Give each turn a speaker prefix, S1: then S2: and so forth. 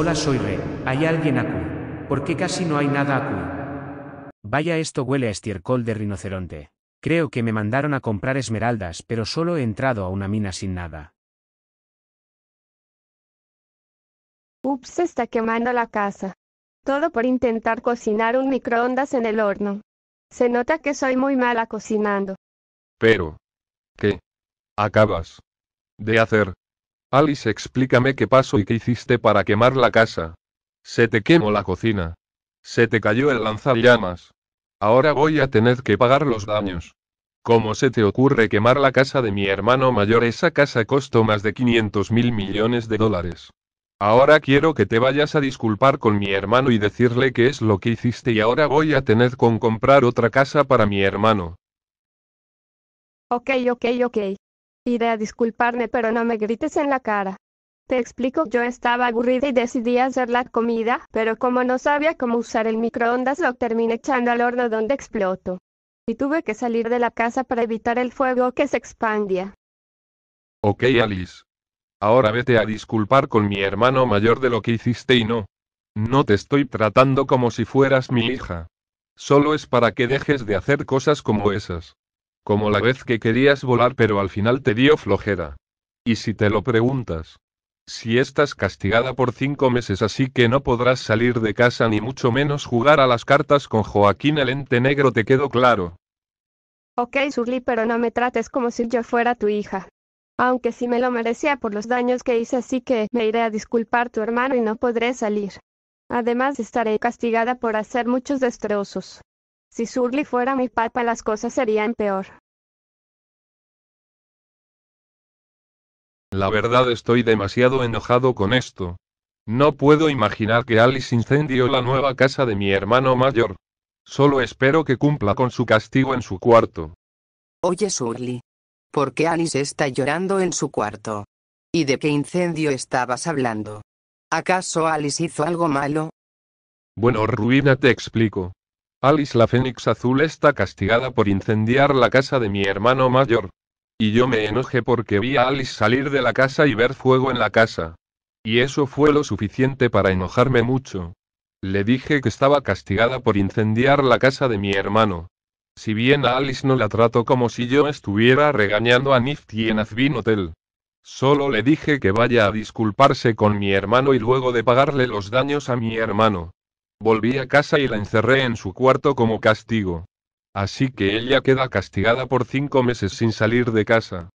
S1: Hola, soy Re. ¿Hay alguien aquí? ¿Por qué casi no hay nada aquí?
S2: Vaya, esto huele a estiércol de rinoceronte. Creo que me mandaron a comprar esmeraldas, pero solo he entrado a una mina sin nada.
S3: Ups, se está quemando la casa. Todo por intentar cocinar un microondas en el horno. Se nota que soy muy mala cocinando.
S4: Pero. ¿Qué? Acabas. De hacer. Alice, explícame qué pasó y qué hiciste para quemar la casa. Se te quemó la cocina. Se te cayó el lanzallamas. Ahora voy a tener que pagar los daños. ¿Cómo se te ocurre quemar la casa de mi hermano mayor? Esa casa costó más de 500 mil millones de dólares. Ahora quiero que te vayas a disculpar con mi hermano y decirle qué es lo que hiciste y ahora voy a tener con comprar otra casa para mi hermano.
S3: Ok, ok, ok. Iré a disculparme, pero no me grites en la cara. Te explico, yo estaba aburrida y decidí hacer la comida, pero como no sabía cómo usar el microondas lo terminé echando al horno donde explotó. Y tuve que salir de la casa para evitar el fuego que se expandía.
S4: Ok, Alice. Ahora vete a disculpar con mi hermano mayor de lo que hiciste y no. No te estoy tratando como si fueras mi hija. Solo es para que dejes de hacer cosas como esas. Como la vez que querías volar pero al final te dio flojera. Y si te lo preguntas. Si estás castigada por cinco meses así que no podrás salir de casa ni mucho menos jugar a las cartas con Joaquín el ente negro te quedó claro.
S3: Ok, Surly, pero no me trates como si yo fuera tu hija. Aunque sí me lo merecía por los daños que hice, así que me iré a disculpar tu hermano y no podré salir. Además estaré castigada por hacer muchos destrozos. Si Surly fuera mi papá las cosas serían peor.
S4: La verdad estoy demasiado enojado con esto. No puedo imaginar que Alice incendió la nueva casa de mi hermano mayor. Solo espero que cumpla con su castigo en su cuarto.
S5: Oye Surly. ¿Por qué Alice está llorando en su cuarto? ¿Y de qué incendio estabas hablando? ¿Acaso Alice hizo algo malo?
S4: Bueno, Ruina, te explico. Alice la Fénix Azul está castigada por incendiar la casa de mi hermano mayor. Y yo me enojé porque vi a Alice salir de la casa y ver fuego en la casa. Y eso fue lo suficiente para enojarme mucho. Le dije que estaba castigada por incendiar la casa de mi hermano. Si bien a Alice no la trato como si yo estuviera regañando a Nifty en Azbin Hotel. Solo le dije que vaya a disculparse con mi hermano y luego de pagarle los daños a mi hermano. Volví a casa y la encerré en su cuarto como castigo. Así que ella queda castigada por cinco meses sin salir de casa.